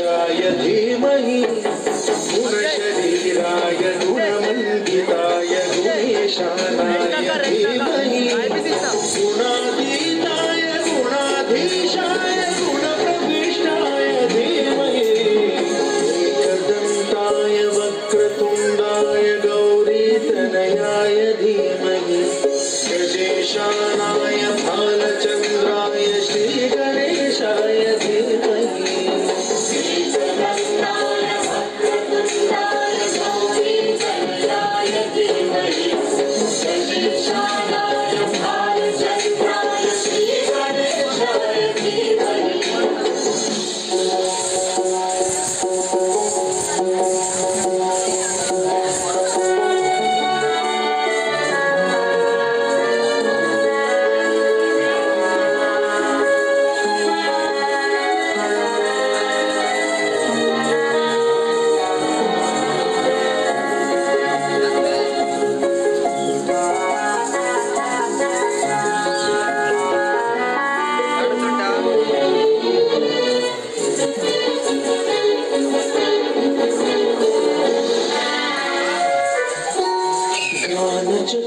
पुरुषाय धीमहि गुणशरीराय गुण